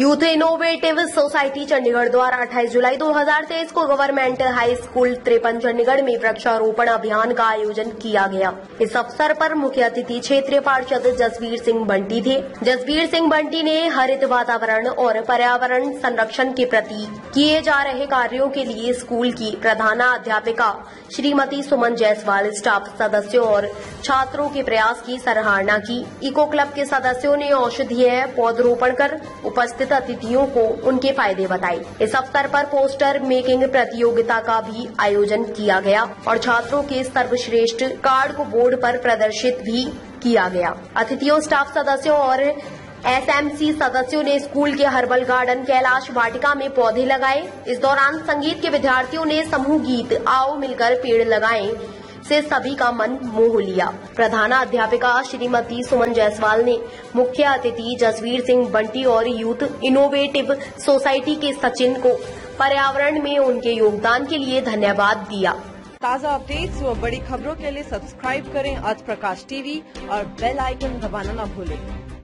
Youth innovative society Chandigarh द्वारा 28 जुलाई 2023 को गवर्नमेंट हाई स्कूल त्रेपन चंडीगढ़ में वृक्षारोपण अभियान का आयोजन किया गया। इस अवसर पर मुख्य अतिथि क्षेत्रीय पार्षद जसवीर सिंह बंटी थे। जसवीर सिंह बंटी ने हरित वातावरण और पर्यावरण संरक्षण के प्रति किए जा रहे कार्यो के लिए स्कूल की प्रधाना अध्यापिका श्रीमती सुमन जायसवाल, स्टाफ सदस्यों और छात्रों के प्रयास की सराहना की। इको क्लब के सदस्यों ने औषधीय पौधरोपण कर उपस्थित आमंत्रित अतिथियों को उनके फ़ायदे बताए। इस अवसर पर पोस्टर मेकिंग प्रतियोगिता का भी आयोजन किया गया और छात्रों के सर्वश्रेष्ठ कार्ड को बोर्ड पर प्रदर्शित भी किया गया। अतिथियों, स्टाफ सदस्यों और एसएमसी सदस्यों ने स्कूल के हर्बल गार्डन कैलाश वाटिका में पौधे लगाए। इस दौरान संगीत के विद्यार्थियों ने समूह गीत, आओ मिलकर पेड़ लगाएँ। से सभी का मन मोह लिया। प्रधान अध्यापिका श्रीमती सुमन जायसवाल ने मुख्य अतिथि जसवीर सिंह बंटी और यूथ इनोवेटिव सोसाइटी के सचिन को पर्यावरण में उनके योगदान के लिए धन्यवाद दिया। ताज़ा अपडेट्स व बड़ी खबरों के लिए सब्सक्राइब करें आज प्रकाश टीवी और बेल आइकन दबाना न भूलें।